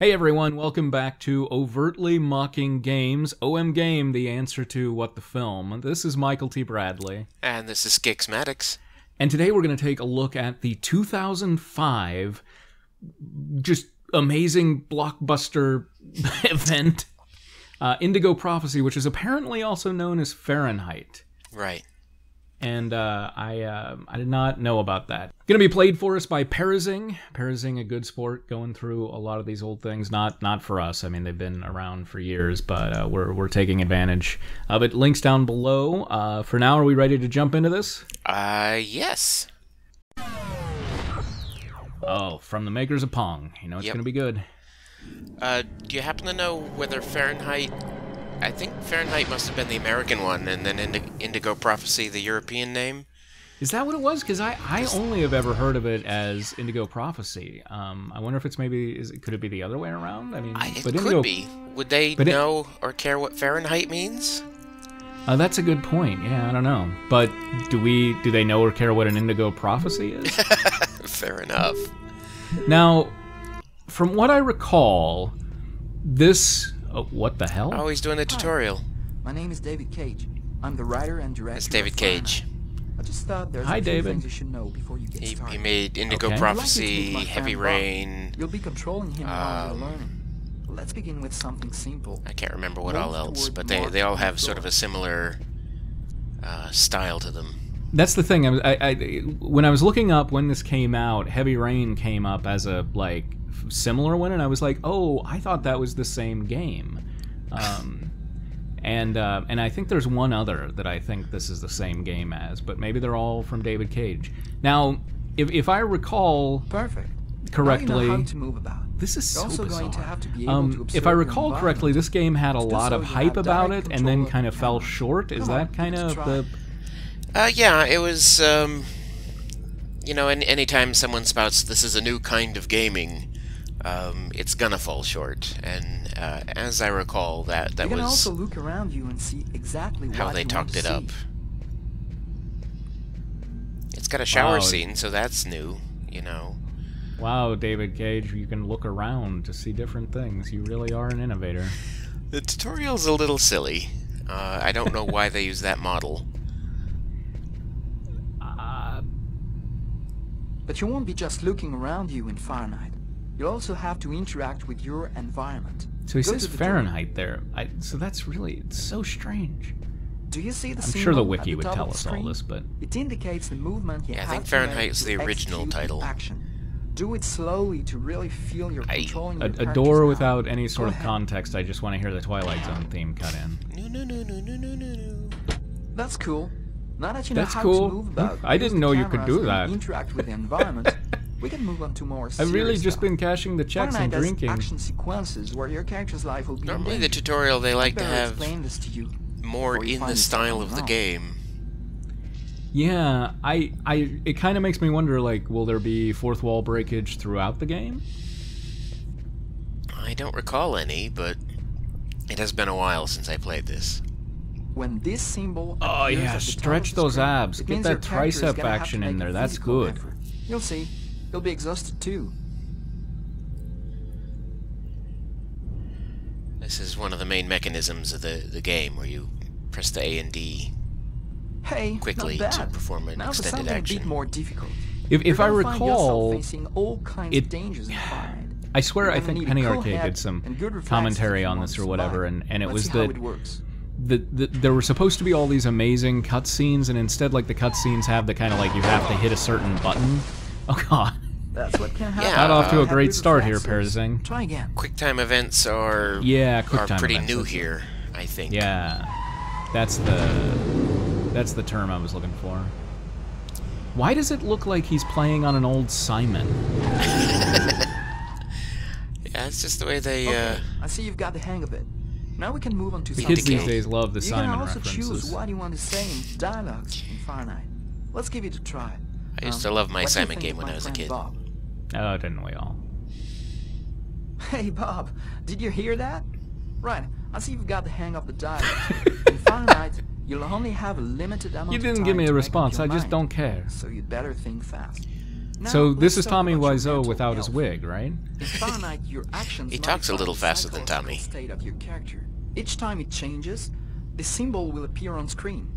Hey everyone, welcome back to Overtly Mocking Games, OM Game, the answer to What the Film. This is Michael T. Bradley. And this is Scix Maddix. And today we're going to take a look at the 2005 just amazing blockbuster event, uh, Indigo Prophecy, which is apparently also known as Fahrenheit. Right. And uh, I uh, I did not know about that. Going to be played for us by Parazzing. Parazzing, a good sport, going through a lot of these old things. Not not for us. I mean, they've been around for years, but uh, we're we're taking advantage of it. Links down below. Uh, for now, are we ready to jump into this? Uh, yes. Oh, from the makers of Pong. You know it's Yep. going to be good. Uh, do you happen to know whether Fahrenheit... I think Fahrenheit must have been the American one, and then Indi- Indigo Prophecy the European name? Is that what it was? Because I, I only have ever heard of it as Indigo Prophecy. Um, I wonder if it's maybe is it, could it be the other way around? I mean, I, it but could Indigo, be. Would they but it- know or care what Fahrenheit means? Uh, that's a good point. Yeah, I don't know. But do we do they know or care what an Indigo Prophecy is? Fair enough. now, from what I recall, this oh, what the hell? Oh, he's doing the tutorial. My name is David Cage. I'm the writer and director. It's of David Cage. I just thought there's Hi, a few David. things you should know before you get He, started. he made Indigo Okay. I'd like Prophecy, Heavy friend Bob. Rain. You'll be controlling him while Um, you're learning. Let's begin with something simple. I can't remember what Move all else, but they, they all have sort of a similar uh, style to them. That's the thing. I, I, I when I was looking up when this came out, Heavy Rain came up as a like f- similar one, and I was like, oh, I thought that was the same game. Um, and uh, and I think there's one other that I think this is the same game as, but maybe they're all from David Cage. Now, if if I recall Perfect. correctly, you know how to move about. this is so You're also bizarre. going to have to be able Um, to if I recall correctly, this game had a To lot so, of you hype about it, and then kind of the fell short. Is Come on, that kind give it a of try. the Uh, yeah, it was, um, you know, any, anytime someone spouts this is a new kind of gaming, um, it's gonna fall short. And uh, as I recall, that that you can was also look around you and see exactly how what they you want talked to it up. It's got a shower Wow. scene, so that's new. You know, Wow, David Cage, you can look around to see different things. You really are an innovator. the tutorial's a little silly. Uh, I don't know why they use that model. Uh, But you won't be just looking around you in Fahrenheit. You'll also have to interact with your environment. so he Go says the Fahrenheit there. I, so that's really it's so strange. Do you see the I'm sure the symbol at wiki would tell us all this, but It indicates the movement Yeah, I think Fahrenheit is the original title. Action. Do it slowly to really feel you're I- controlling a, your a door power. without any sort Go of ahead. context. I just want to hear the Twilight Zone theme cut in. No, no, no, no, no, no, no, no. That's cool. Now that you know That's how cool. to move about, I didn't know you could do that. interact with the environment, we can move on to more I've really just stuff. been cashing the checks and drinking. action sequences where your character's life will be in Normally, the tutorial they like to have this to you. more you in the style of the own. game. Yeah, I, I, it kind of makes me wonder. Like, will there be fourth wall breakage throughout the game? I don't recall any, but it has been a while since I played this. When this symbol Oh, yeah, at the top stretch those screen, abs. Get that your character is tricep gonna have to action in there. That's good. effort. You'll see. You'll be exhausted too. This is one of the main mechanisms of the, the game, where you press the A and D Hey, quickly not to perform an now for extended something a bit more difficult. If, if I gonna find yourself recall, facing all kinds it- of dangers. I swear I think Penny cool Arcade did some and good reflexes commentary on this or whatever, and, and it Let's was see that it the, the, there were supposed to be all these amazing cutscenes, and instead, like the cutscenes have the kind of like you have to hit a certain button. Oh god, That's what can happen. Yeah, got off to a great start here, reflexes. Parazzing. Try again. QuickTime events are Yeah, are pretty events, new here, I think. Yeah, that's the that's the term I was looking for. Why does it look like he's playing on an old Simon? Yeah, it's just the way they. Okay, Uh, I see you've got the hang of it. Now we can move on to The something kids these days love the you Simon can also choose what you want to say in dialogues in Fahrenheit. Let's give it a try. I used Um, to love my what do Simon game when I was a kid. Bob? Oh, didn't we all? Hey Bob, did you hear that? Right, I see you've got the hang of the dialogue. in Fahrenheit, you'll only have a limited amount You didn't time give me a response. I just mind, don't care. So you'd better think fast. Now, So this is Tommy Wiseau mental without his wig, right? In Fahrenheit, your actions He talks a little faster than Tommy. state of your character. Each time it changes, the symbol will appear on screen.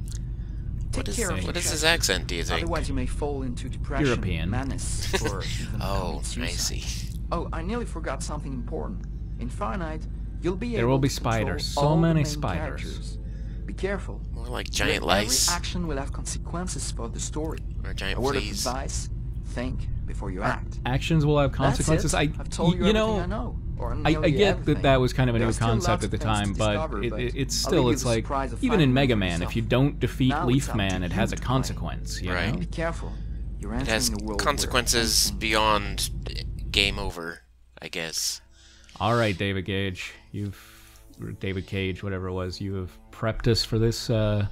Take What is, care of what your is his accent, do you think? Otherwise, you may fall into depression, European. madness, or even Oh, commit I see. Oh, I nearly forgot something important. In Fahrenheit, you'll be There able will be spiders. So many spiders. characters. Be careful. More like Your giant lice Every action will have consequences for the story. or giant A word of advice: think before you act. Actions will have consequences. That's it. I, I've told you, you everything know, I know. Or I, I get everything. that that was kind of a There new concept at the time, to but it, but it, it's still it's like even in Mega Man, if you don't defeat Now Leaf it's up to Man, it has a consequence. You Right. know? Be careful. You're It has a world consequences beyond game over, I guess. All right, David Gage, you've or David Cage, whatever it was, you have prepped us for this uh,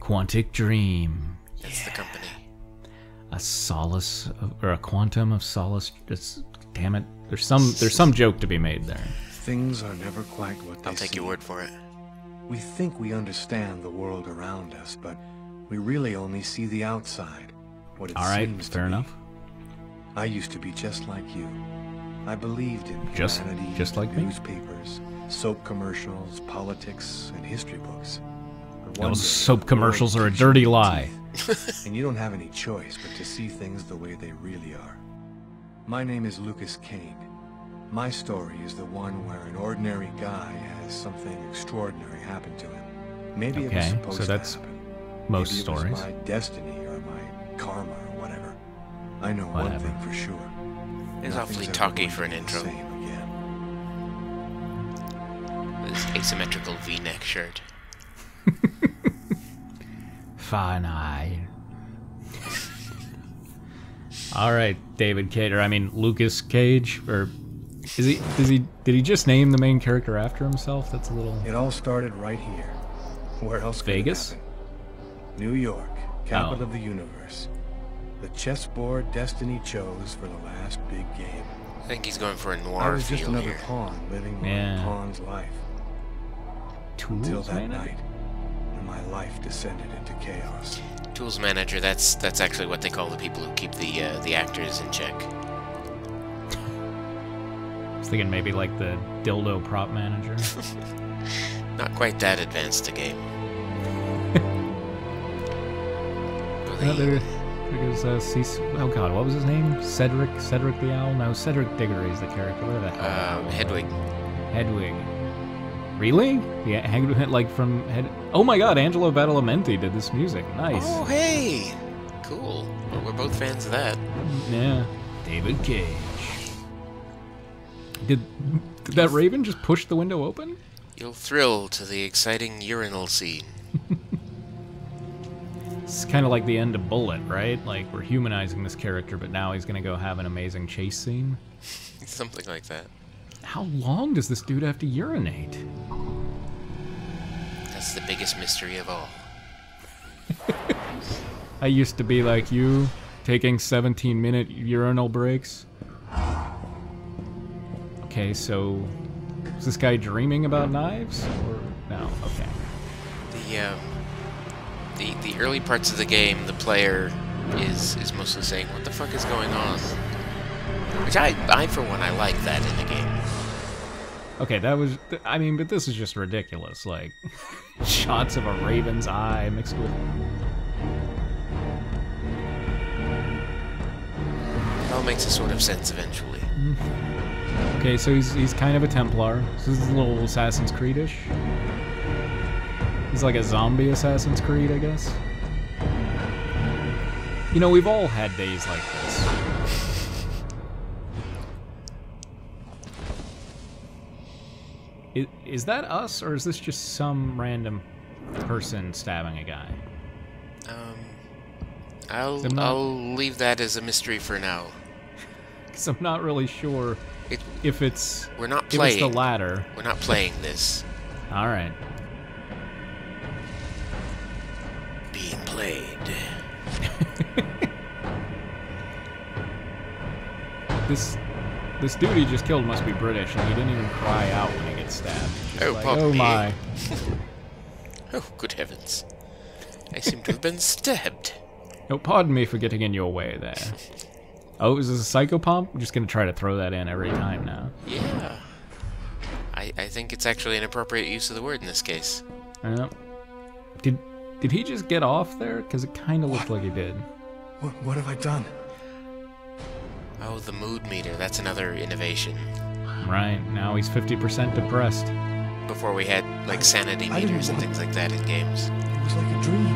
Quantic Dream, That's the company. a solace of, or a quantum of solace. Just damn it, there's some there's some joke to be made there. Things are never quite what they I'll take your word for it. We think we understand the world around us, but we really only see the outside. What it All right, seems to fair be. enough. I used to be just like you. I believed in Just- humanity, just like me? newspapers, soap commercials, politics, and history books. Those day, soap commercials are a dirty lie. and you don't have any choice but to see things the way they really are. My name is Lucas Kane. My story is the one where an ordinary guy has something extraordinary happen to him. Maybe it was Okay, supposed so that's to happen. Most Maybe stories. It was my destiny or my karma or whatever. I know one thing for sure. It's Nothing's awfully talky for an to be the intro. same again. This asymmetrical V-neck shirt. Fine, I. All right, David Cage, or I mean Lucas Cage, or is he? Does he? Did he just name the main character after himself? That's a little. It all started right here. Where else could Vegas? happen? New York, capital Oh. of the universe. The chessboard destiny chose for the last big game. I think he's going for a I noir was just another here. pawn living Yeah. my pawn's life. Tools Until that manager? night, when my life descended into chaos. Tools manager. That's that's actually what they call the people who keep the uh, the actors in check. I was thinking maybe like the dildo prop manager. Not quite that advanced a game. Or Yeah, the- there, there goes uh, Cease. Oh God, what was his name? Cedric. Cedric the Owl. No, Cedric Diggory is the character. Where the hell? the hell was Hedwig. that? Hedwig. Really? Yeah, Hedwig, like from Head. Oh my God, Angelo Badalamenti did this music. Nice. Oh hey, cool. Well, we're both fans of that. Yeah. David Cage. Did, did that raven just push the window open? You'll thrill to the exciting urinal scene. It's kind of like the end of Bullitt, right? Like we're humanizing this character, but now he's gonna go have an amazing chase scene. Something like that. How long does this dude have to urinate? That's the biggest mystery of all. I used to be like you, taking 17 minute urinal breaks. Okay, so is this guy dreaming about knives? Or no? Okay. The um, the the early parts of the game, the player is is mostly saying, "What the fuck is going on?" Which I I for one I like that in the game. Okay, that was, I mean, but this is just ridiculous. Like, shots of a raven's eye mixed with. It all makes a sort of sense eventually. Mm-hmm. Okay, so he's he's kind of a Templar. So this is a little Assassin's Creed-ish. He's like a zombie Assassin's Creed, I guess. You know, we've all had days like this. I- Is that us, or is this just some random person stabbing a guy? Um, I'll not- I'll leave that as a mystery for now. Because I'm not really sure It if it's we're not playing. the latter. We're not playing this. All right. Being played. This this dude he just killed must be British, and he didn't even cry out when he stabbed. Oh, like, oh my. Oh, good heavens! I seem to have been stabbed. Oh, pardon me for getting in your way there. Oh, is this a psychopomp? I'm just gonna try to throw that in every time now. Yeah. I, I think it's actually an appropriate use of the word in this case. Yeah. Did did he just get off there? Because it kind of looked like he did. What, what have I done? Oh, the mood meter. That's another innovation. Right now he's 50% depressed. Before we had like sanity I didn't meters and want- things like that in games. It was like a dream.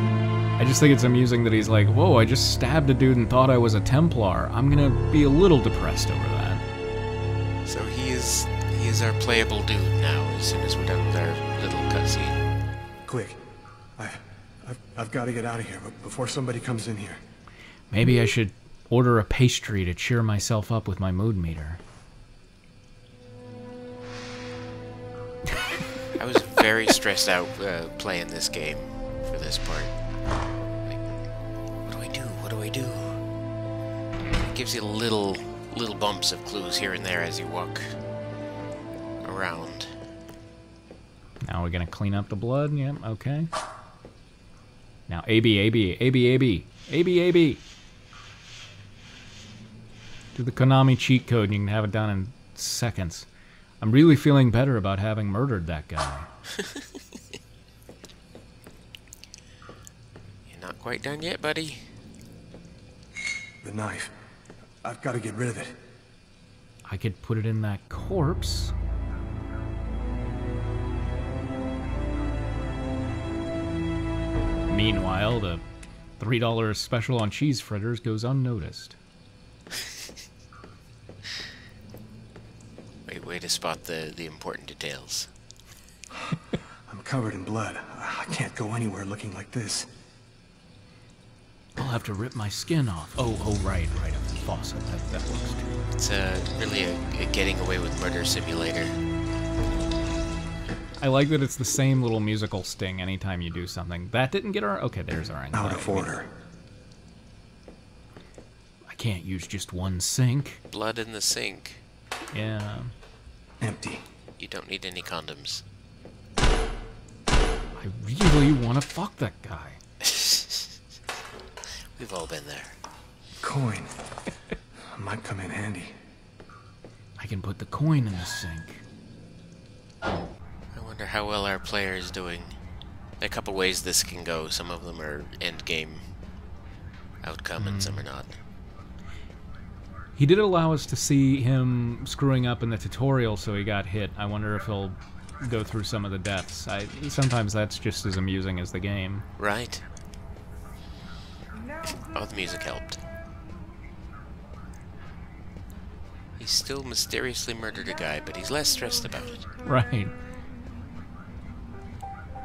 I just think it's amusing that he's like, "Whoa, I just stabbed a dude and thought I was a Templar. I'm gonna be a little depressed over that." So he is he is our playable dude now. As soon as we're done with our little cutscene. Quick. I, I've, I've got to get out of here, but before somebody comes in here. Maybe I should order a pastry to cheer myself up with my mood meter. I was very stressed out uh, playing this game for this part. What do I do? What do I do? It gives you little little bumps of clues here and there as you walk around. Now we're gonna clean up the blood. Yep, okay. Now A B A B A B A B A B A B. Do the Konami cheat code and you can have it done in seconds. I'm really feeling better about having murdered that guy. You're not quite done yet, buddy. The knife. I've got to get rid of it. I could put it in that corpse. Meanwhile, the $3 special on cheese fritters goes unnoticed. Wait, way to spot the the important details. I'm covered in blood. I can't go anywhere looking like this. I'll have to rip my skin off. Oh, oh, right, right, up the faucet. That, that works too. It's uh, really a, a getting away with murder simulator. I like that it's the same little musical sting anytime you do something. That didn't get our... Okay, there's our Out of order. I can't use just one sink. Blood in the sink. Yeah. Empty. You don't need any condoms. I really want to fuck that guy. We've all been there. Coin. Might come in handy. I can put the coin in the sink. I wonder how well our player is doing. There are a couple ways this can go. Some of them are end game outcome, and some hmm. are not. He did allow us to see him screwing up in the tutorial, so he got hit. I wonder if he'll go through some of the deaths. I sometimes that's just as amusing as the game. Right? Oh, the music helped. He still mysteriously murdered a guy, but he's less stressed about it. Right.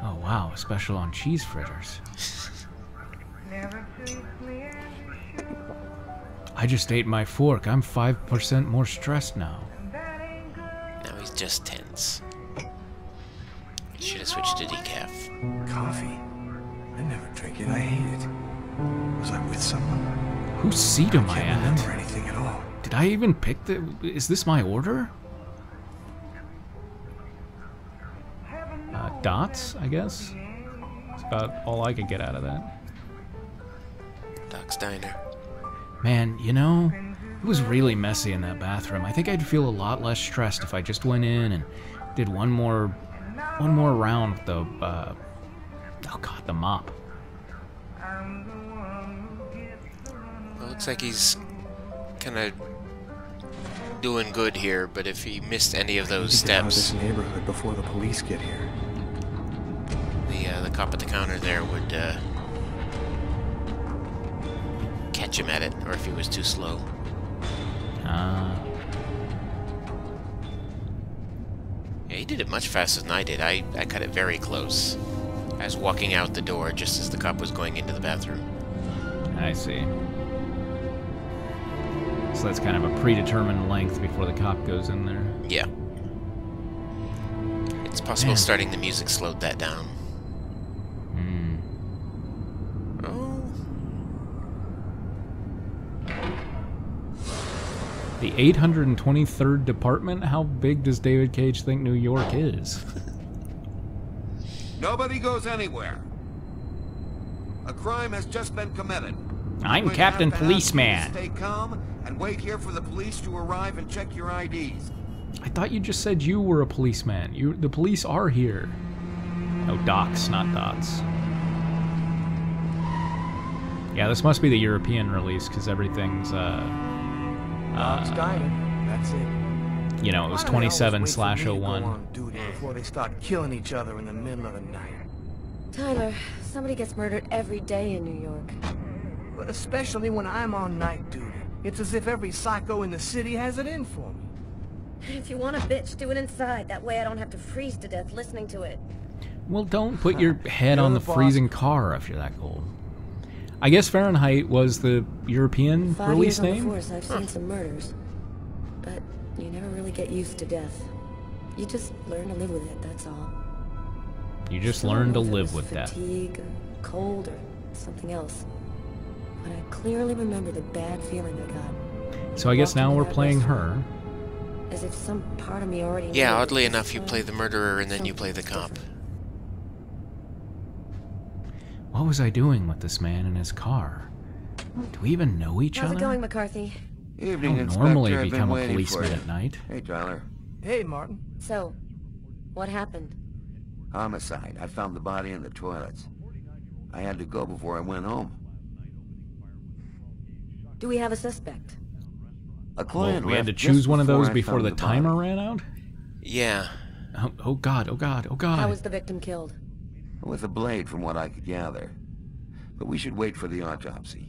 Oh wow, a special on cheese fritters. I just ate my fork. I'm 5% more stressed now. Now he's just tense. Should have switched to decaf. Coffee. I never drink it. I hate it. Was I with someone? Whose seat am I Can't at? remember anything at all. Did I even pick the... Is this my order? Uh, dots, I guess? That's about all I could get out of that. Doc's Diner. Man, you know, it was really messy in that bathroom. I think I'd feel a lot less stressed if I just went in and did one more, one more round with the, uh, oh god, the mop. Well, looks like he's kind of doing good here, but if he missed any of those Need to get out steps, this neighborhood before the police get here. the uh, the cop at the counter there would uh, catch him at it, or if he was too slow. Ah, Yeah, he did it much faster than I did. I, I cut it very close. I was walking out the door just as the cop was going into the bathroom. I see. So that's kind of a predetermined length before the cop goes in there. Yeah. It's possible starting the music slowed that down. Hmm. Oh. The 823rd Department? How big does David Cage think New York is? Nobody goes anywhere. A crime has just been committed. I'm We'd Captain have to have you Policeman. Stay calm and wait here for the police to arrive and check your IDs. I thought you just said you were a policeman. You, the police are here. No, docs, not dots. Yeah, this must be the European release because everything's, uh, Bob's uh, Diner. That's it. you know, it was Why do they always 27 wait for slash me to go 01. on duty before they start killing each other in the middle of the night. Tyler, somebody gets murdered every day in New York. But especially when I'm on night duty. It's as if every psycho in the city has it in for me. If you want a bitch, do it inside. That way I don't have to freeze to death listening to it. Well, don't put your head on the the freezing car if you're that cold. I guess Fahrenheit was the European Five release years on the force, I've seen some murders. But you never really get used to death. You just learn to live with it, that's all. You just I don't learn to if it live was with death. Fatigue, or cold, or something else. But I clearly remember the bad feeling I got. So I guess now we're playing her. As if some part of me already Yeah, oddly enough, you play the murderer and then you play the something cop. different. What was I doing with this man in his car? Do we even know each How's other? How's it going, McCarthy? I Evening, don't Inspector. normally I've been become a waiting policeman for you. at night. Hey, Tyler. Hey, Martin. So, what happened? Homicide. I found the body in the toilets. I had to go before I went home. Do we have a suspect? A Well, client we had to choose one of those before found the body. timer ran out? Yeah, Oh, oh god, oh god, oh god. How was the victim killed? With a blade, from what I could gather. But we should wait for the autopsy.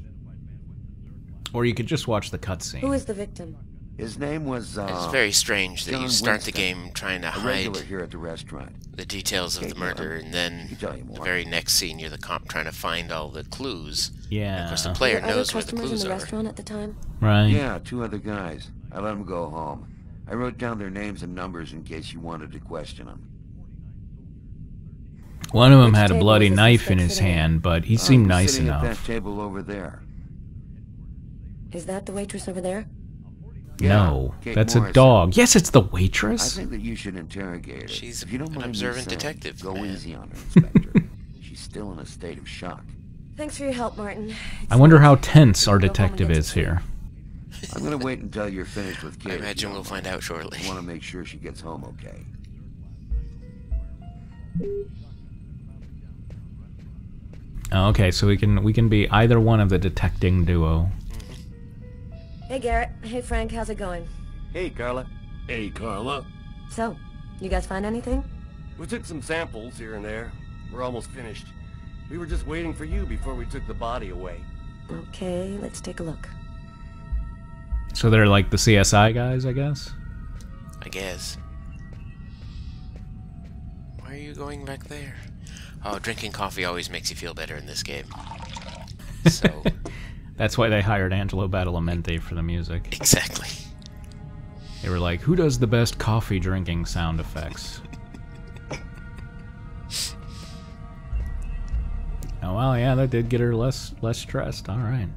Or you could just watch the cutscene. Who is the victim? His name was, uh... it's very strange that you John start the game trying to hide here at the restaurant. the details of the murder, and then can tell you the very next scene, you're the cop trying to find all the clues. Yeah. Of course, the player there knows where the customers clues in the are. restaurant at the time? Right. Yeah, two other guys. I let them go home. I wrote down their names and numbers in case you wanted to question them. One of them had a bloody knife in his hand, but he seemed he's nice sitting at enough. that table over there. Is that the waitress over there? Yeah, no, Kate that's a dog. Yes, it's the waitress. I think that you should interrogate her. She's if you don't an mind observant saying, detective, Go man. easy on her, Inspector. She's still in a state of shock. Thanks for your help, Martin. I wonder how tense our Go home and detective is here. I'm gonna wait until you're finished with Kate. I imagine we'll find out shortly. I want to make sure she gets home okay. Oh, okay, so we can we can be either one of the detecting duo. Hey, Garrett. Hey, Frank. How's it going? Hey, Carla. Hey, Carla. So, you guys find anything? We took some samples here and there. We're almost finished. We were just waiting for you before we took the body away. Okay, let's take a look. So they're like the CSI guys, I guess. I guess. Why are you going back there? Oh, drinking coffee always makes you feel better in this game. So, That's why they hired Angelo Badalamenti for the music. exactly. They were like, "Who does the best coffee drinking sound effects?" oh well, yeah, that did get her less less stressed. All right.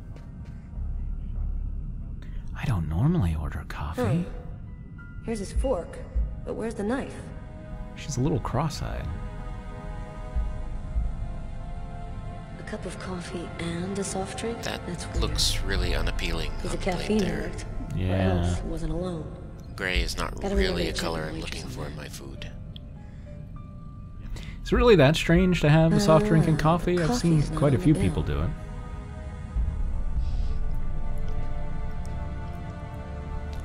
I don't normally order coffee. Hmm. Here's his fork. But where's the knife? She's a little cross-eyed. Cup of coffee and a soft drink? That That's weird. looks really unappealing. He's a caffeine there. addict. Yeah. else wasn't alone. Gray is not Gotta really a color I'm looking for in my food. Is it really that strange to have a soft drink and Uh, coffee? I've seen quite a few bill. people do it.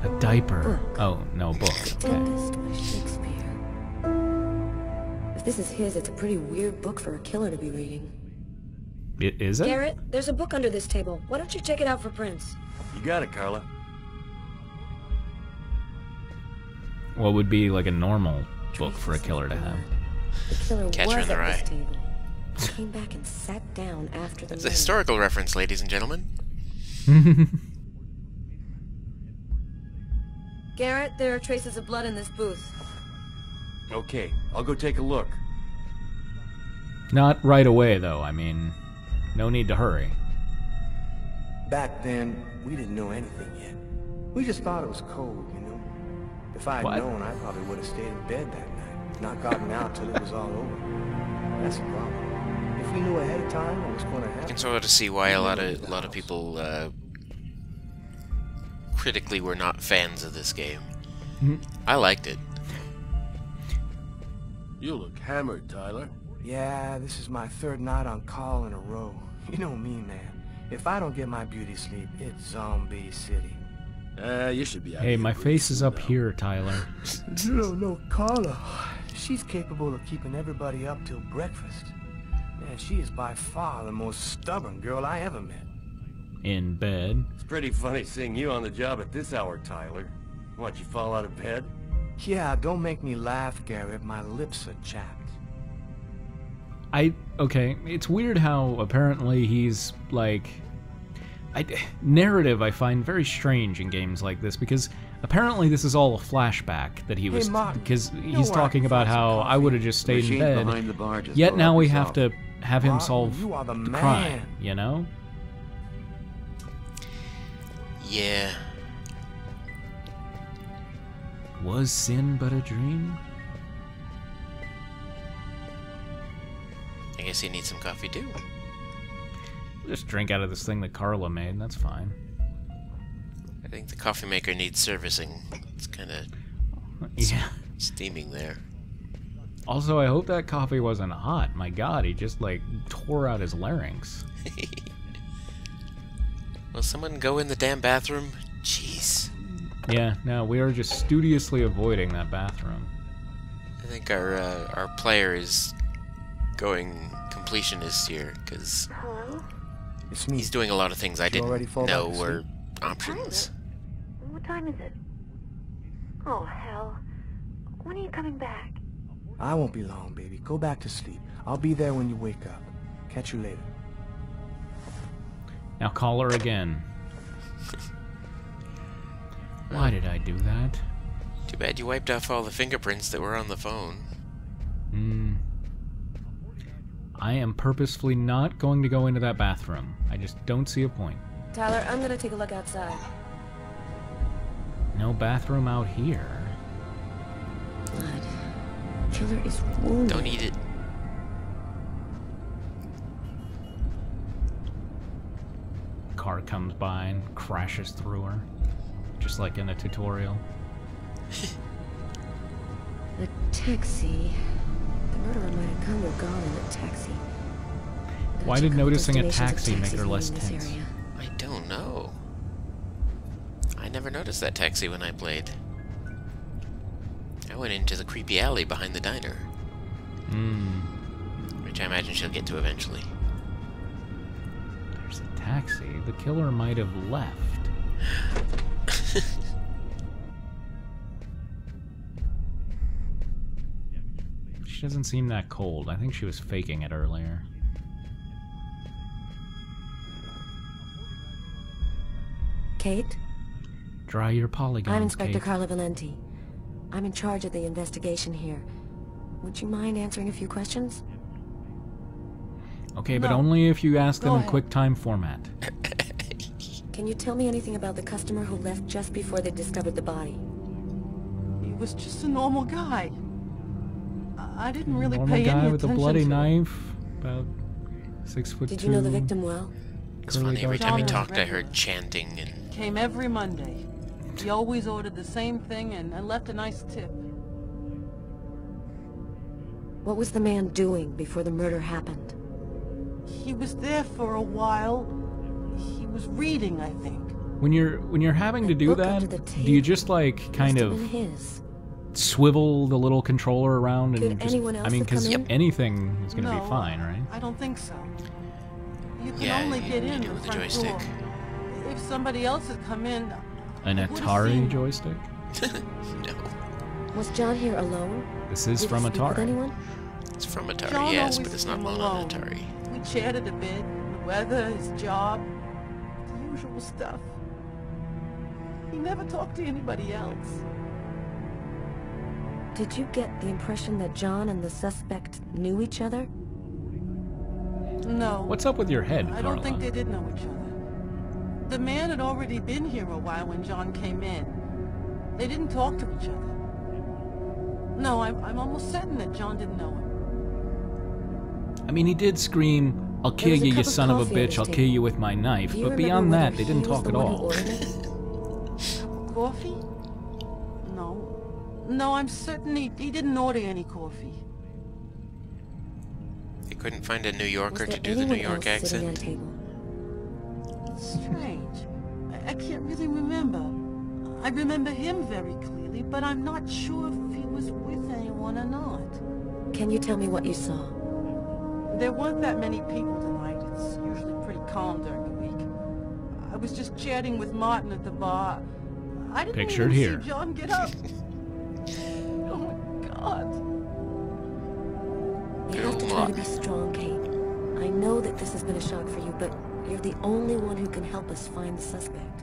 A diaper. Oh, no book. Okay. Shakespeare. If this is his, it's a pretty weird book for a killer to be reading. I- Is it? Garrett, there's a book under this table. Why don't you check it out for prints? You got it, Carla. What would be like a normal book for a killer to have? The killer Catcher was in the at Rye. this table. Came back and sat down after the It's a historical reference, ladies and gentlemen. Garrett, there are traces of blood in this booth. Okay, I'll go take a look. Not right away, though. I mean, no need to hurry. Back then, we didn't know anything yet. We just thought it was cold, you know? If I had What? known, I probably would have stayed in bed that night, not gotten out till it was all over. That's the problem. If if we knew ahead of time what was going to I happen. can sort of see why a lot of a lot of people uh, critically were not fans of this game. I liked it. You look hammered, Tyler. Yeah, this is my third night on call in a row. You know me, man. If I don't get my beauty sleep, it's zombie city. Uh, you should be out Hey, my face is up now. here, Tyler. No, no, Carla. She's capable of keeping everybody up till breakfast. Man, she is by far the most stubborn girl I ever met. In bed. It's pretty funny seeing you on the job at this hour, Tyler. What, you fall out of bed? Yeah, don't make me laugh, Garrett. My lips are chapped. I okay. It's weird how apparently he's like, I narrative I find very strange in games like this because apparently this is all a flashback that he was Mark, because you know he's where I talking about find some how I would have just stayed in bed. the bar, just Yet now up we have to have him Mark, solve you are the the man. crime. You know? Yeah. Was sin but a dream? Guess you need some coffee too. Just drink out of this thing that Carla made. That's fine. I think the coffee maker needs servicing. It's kind of Yeah. steaming there. Also, I hope that coffee wasn't hot. My God, he just like tore out his larynx. Will someone go in the damn bathroom? Jeez. Yeah, no, we are just studiously avoiding that bathroom. I think our uh, our player is going completionist here because Hello? It's me. he's doing a lot of things I Did you already didn't fall back know were options. What time is it? Oh, hell. When are you coming back? I won't be long, baby. Go back to sleep. I'll be there when you wake up. Catch you later. Now call her again. Why did I do that? Too bad you wiped off all the fingerprints that were on the phone. I am purposefully not going to go into that bathroom. I just don't see a point. Tyler, I'm gonna take a look outside. No bathroom out here. Blood. Killer is wounded. Don't eat it. Car comes by and crashes through her. Just like in a tutorial. The taxi. The murderer might have come or gone in a taxi. Gotta Why did noticing a taxi make her less tense? I don't know. I never noticed that taxi when I played. I went into the creepy alley behind the diner, Hmm. which I imagine she'll get to eventually. There's a taxi. The killer might have left. she doesn't seem that cold. I think she was faking it earlier. Kate, Dry your polygons, I'm Inspector Kate. Carla Valenti. I'm in charge of the investigation here. Would you mind answering a few questions? Okay, but only if you ask them Go in ahead. quick time format. Can you tell me anything about the customer who left just before they discovered the body? He was just a normal guy. I I didn't really Normal pay guy any with a bloody knife, about six foot Did two. you know the victim well? It's curly funny, every time he John hair. was talked, I heard chanting and Came every Monday. He always ordered the same thing and, and left a nice tip. What was the man doing before the murder happened? He was there for a while. He was reading, I think. When you're when you're having to do that, under do you just like kind of his. Swivel the little controller around and Could just anyone I mean cuz in? anything is going to no, be fine, right? I don't think so. You can Yeah, only you- get you in the with the front joystick. door. If somebody else had come in, An I seen Atari joystick? no, Was John here alone? This is Did from he speak with Atari. anyone? it's from Atari, John yes, but it's not came on alone. Atari. We chatted a bit. The weather, his job, the usual stuff. He never talked to anybody else. Did you get the impression that John and the suspect knew each other? No. What's up with your head, I don't think they did know each other. The man had already been here a while when John came in. They didn't talk to each other. No, I'm, I'm almost certain that John didn't know him. I mean, he did scream, "I'll kill you, you of son of a bitch! I'll kill you with my knife." But beyond that, they didn't talk the at all. Coffee? No. No, I'm certain he, he didn't order any coffee. They couldn't find a New Yorker to do the New York else sitting at accent. Strange. I, I can't really remember. I remember him very clearly, but I'm not sure if he was with anyone or not. Can you tell me what you saw? There weren't that many people tonight. It's usually pretty calm during the week. I was just chatting with Martin at the bar. I didn't Pictured even here. see John get up. god. You have to try to be strong, Kate. I know that this has been a shock for you, but you're the only one who can help us find the suspect.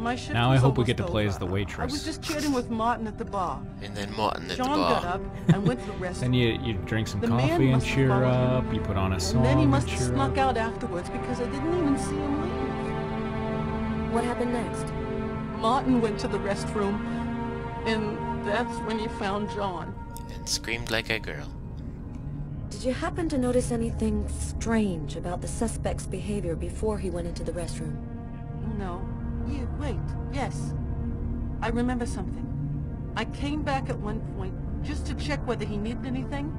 My shift Now I hope we get to almost play as the waitress. I was just chatting with Martin at the bar. And then Martin at the John got up and went to the restroom. Then you you drink some The coffee and cheer followed him. up. You put on a song and then he must have snuck up. out afterwards because I didn't even see him leave. What happened next? Martin went to the restroom, and that's when he found John. And screamed like a girl. Did you happen to notice anything strange about the suspect's behavior before he went into the restroom? No. Yeah, wait. Yes. I remember something. I came back at one point just to check whether he needed anything.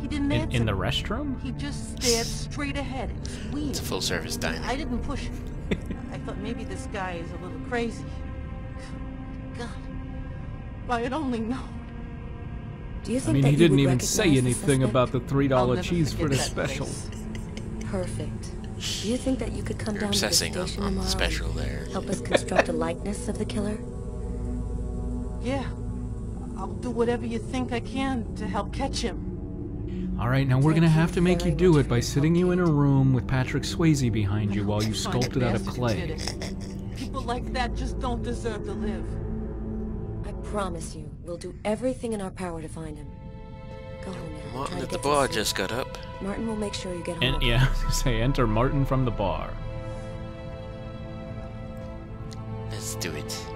He didn't In, answer. in the restroom? He just stared straight ahead. It was weird. It's a full service diner. I didn't push him. I thought maybe this guy is a little crazy. God. If I had only known. Do you I think mean, that he didn't would even recognize say the anything suspect? about the three I'll cheese forget Fritter that special. Perfect. Do you think that you could come You're down to the obsessing on, on the tomorrow special and there. help us construct a likeness of the killer? Yeah. I'll do whatever you think I can to help catch him. All right, now we're gonna have to make you do it by sitting you in a room with Patrick Swayze behind you while you sculpt it out of clay. People like that just don't deserve to live. I promise you, we'll do everything in our power to find him. Go home now. Martin at the bar just got up. Martin will make sure you get home. And okay? yeah, say enter Martin from the bar. Let's do it.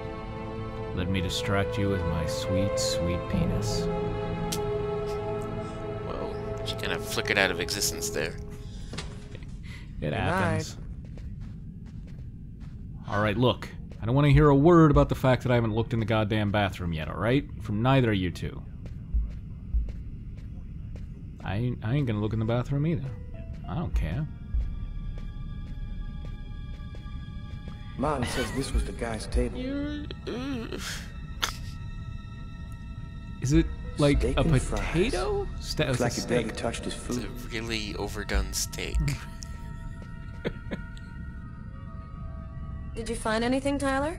Let me distract you with my sweet, sweet penis. Whoa. She kind of flickered out of existence there. It night. happens. All right, look. I don't want to hear a word about the fact that I haven't looked in the goddamn bathroom yet. All right, from neither of you two. I ain't, I ain't gonna look in the bathroom either. I don't care. Martin says this was the guy's table. Is it like Steak a and fries. potato? Sta- Looks like it's a it barely steak. touched his food. It's food. a really overdone steak. Did you find anything, Tyler?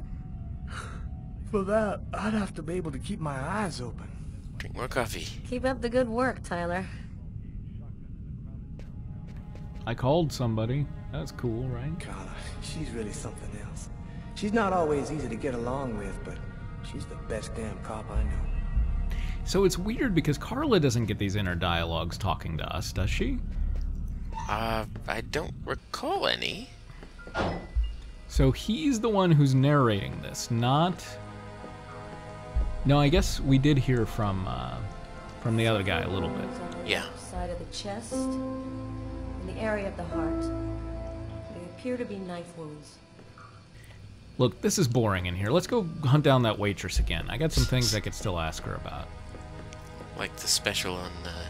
For that, I'd have to be able to keep my eyes open. Drink more coffee. Keep up the good work, Tyler. I called somebody. That's cool, right? Carla, she's really something else. She's not always easy to get along with, but she's the best damn cop I know. So it's weird because Carla doesn't get these inner dialogues talking to us, does she? Uh, I don't recall any. So he's the one who's narrating this, not. No, I guess we did hear from uh, from the other guy a little bit. Yeah. Side of the chest, and the area of the heart. They appear to be knife wounds. Look, this is boring in here. Let's go hunt down that waitress again. I got some things I could still ask her about. Like the special on uh,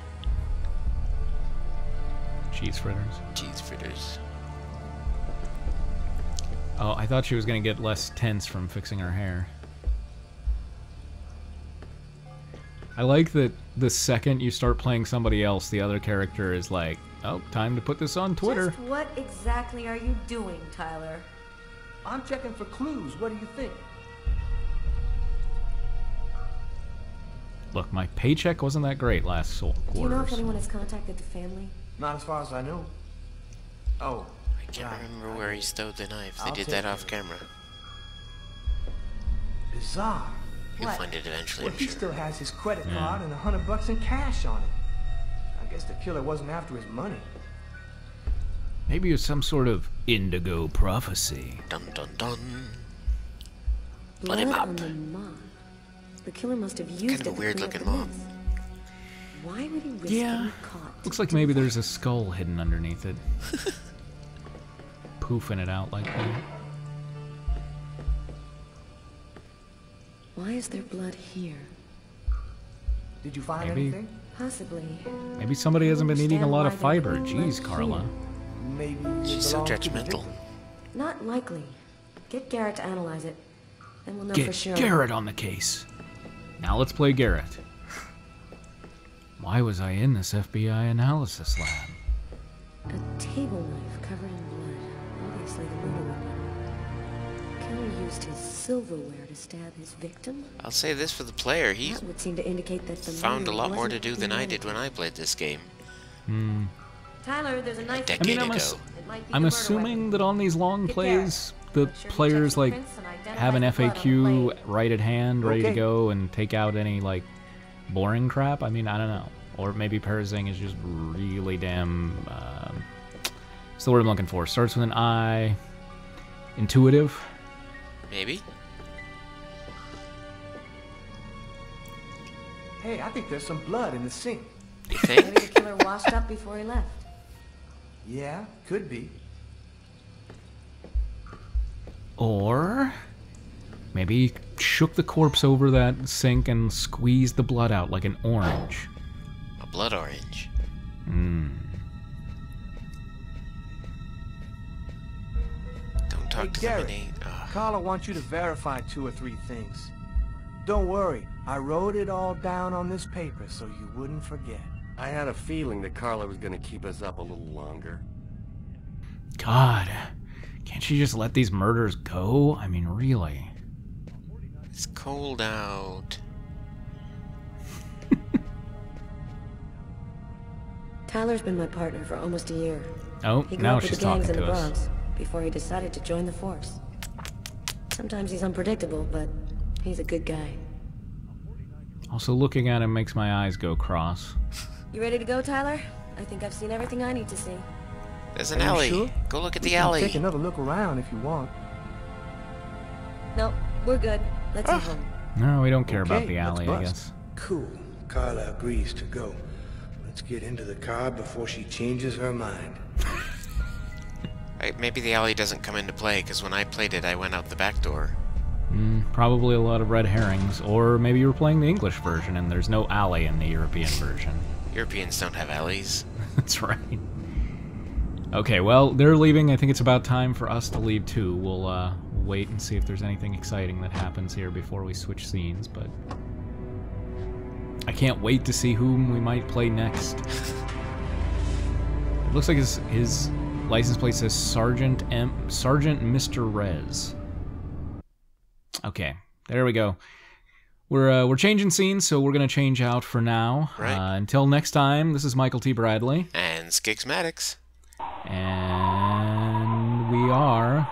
Cheese fritters. cheese fritters. Oh, I thought she was gonna get less tense from fixing her hair. I like that the second you start playing somebody else, the other character is like, "Oh, time to put this on Twitter." Just what exactly are you doing, Tyler? I'm checking for clues. What do you think? Look, my paycheck wasn't that great last sol- Do you know if anyone has contacted the family? Not as far as I know. Oh, I can't Right. remember where he stowed the knife. They I'll did take that it. off camera. bizarre. You'll What? find it eventually, Well, I'm he sure. still has his credit card and a hundred bucks in cash on him. I guess the killer wasn't after his money. Maybe it's some sort of indigo prophecy. Dun dun dun. Blood him on up. the moth. The killer must have used Kind of it a to weird looking the moth. Why would he risk Yeah. getting caught? Looks like maybe there's a skull hidden underneath it. Poofing it out like that. Why is there blood here? Did you find Maybe- anything? Possibly. Maybe somebody hasn't been eating a lot of fiber. putting blood Jeez, Carla. Maybe She's so belonged judgmental. Not likely. Get Garrett to analyze it. Then we'll know for Get sure. Garrett on the case. Now let's play Garrett. Why was I in this FBI analysis lab? A table knife covered used his silverware to stab his victim. I'll say this for the player, he That would seem to indicate that the found a lot more to do than I did when. I played this game Hmm. Tyler, there's a a knife. decade I'm ago. ass- It might be I'm assuming weapon. that on these long plays, the sure players like prints and identifies have an the blood on the FAQ right at hand, ready to go, and take out any like boring crap. I mean, I don't know. Or maybe Parazzing is just really damn. Um, what's the word I'm looking for? Starts with an I. Intuitive. Maybe? Hey, I think there's some blood in the sink. You think? Maybe the killer washed up before he left. Yeah, could be. Or maybe he shook the corpse over that sink and squeezed the blood out like an orange. A blood orange. Hmm. Don't talk Hey, to Garrett. them in a... Ugh. Carla wants you to verify two or three things. Don't worry, I wrote it all down on this paper so you wouldn't forget. I had a feeling that Carla was gonna keep us up a little longer. God, can't she just let these murders go? I mean, really? It's cold out. Tyler's been my partner for almost a year. Oh, He grew now up with she's the gangs talking in the to us. Bronx before he decided to join the force. Sometimes he's unpredictable, but he's a good guy. Also, looking at him makes my eyes go cross. You ready to go, Tyler? I think I've seen everything I need to see. There's an Are alley. sure? Go look at We the alley. Take another look around if you want. No, we're good. Let's head ah. home. No, we don't care about the alley, I guess. Cool. Carla agrees to go. Let's get into the car before she changes her mind. Maybe the alley doesn't come into play, because when I played it, I went out the back door. Mm, probably a lot of red herrings. Or maybe you were playing the English version and there's no alley in the European version. Europeans don't have alleys. That's right. Okay, well, they're leaving. I think it's about time for us to leave too. We'll uh, wait and see if there's anything exciting that happens here before we switch scenes, but I can't wait to see whom we might play next. It looks like his his license plate says Sergeant M Sergeant Mr. Rez. Okay, there we go. We're uh, we're changing scenes, so we're gonna change out for now. Right. Uh, until next time, this is Michael T. Bradley, And Scix Maddix. and we are